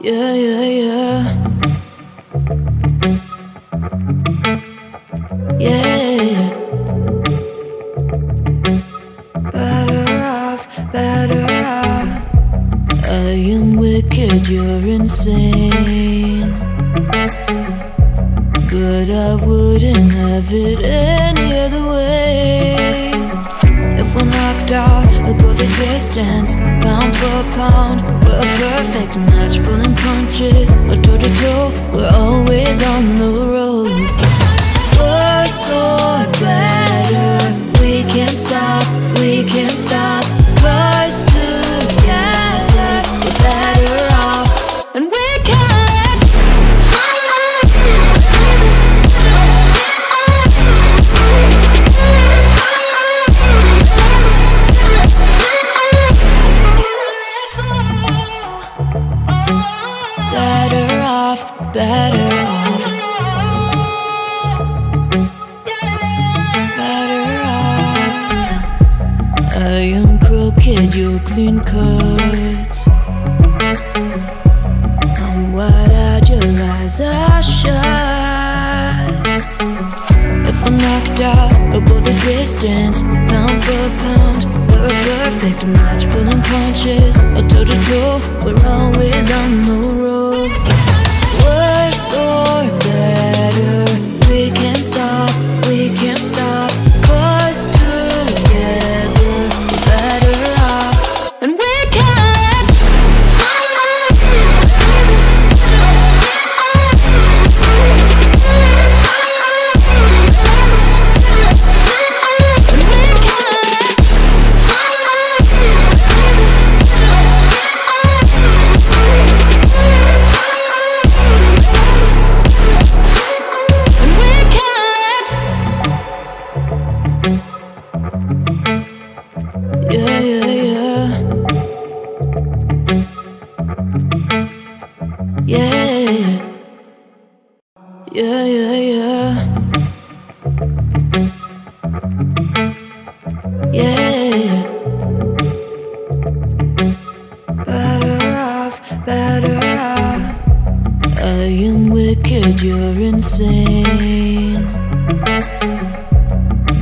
Yeah, yeah, yeah. Yeah. Better off, better off. I am wicked, you're insane. But I wouldn't have it distance, pound for pound. We're a perfect match, pulling punches. We're toe to toe, we're always on the crooked, you're clean cut. I'm wide-eyed, your eyes are shut. If I'm knocked out, I'll go the distance, pound for pound. We're a perfect match, pulling punches, or toe to toe. We're always on the road. Yeah, yeah, yeah. Yeah. Better off, better off. I am wicked, you're insane.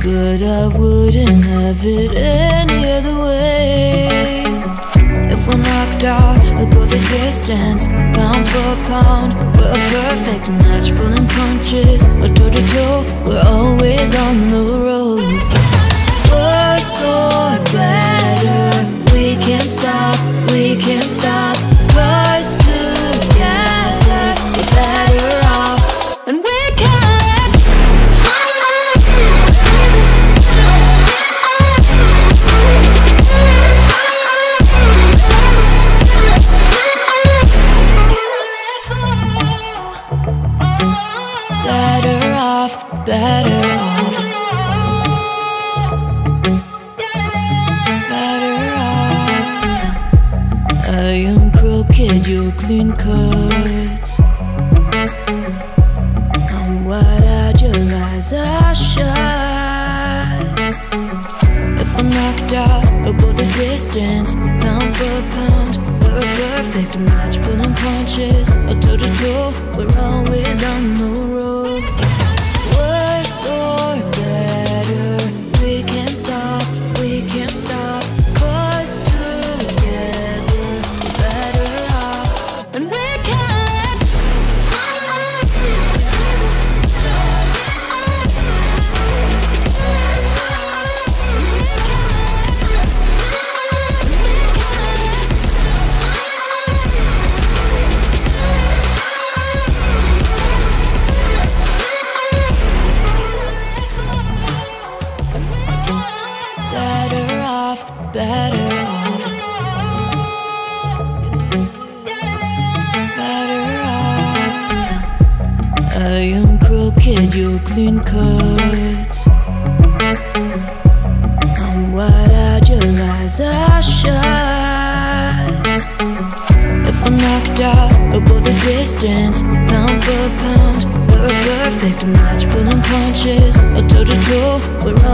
But I wouldn't have it any other way. If we're knocked out, we'll go the distance, for pound. We're a perfect match, pulling punches, or toe to toe. We're always on the you're clean cut. I'm wide-eyed, your eyes are shut. If I'm knocked out, I'll go the distance, pound for pound. We're a perfect match, pulling punches, or toe to toe. We're always on the road. You're clean cut. I'm wide-eyed, your eyes are shut. If I'm knocked out, I'll the distance, pound for pound. We're a perfect match, pulling punches, or toe to toe. We're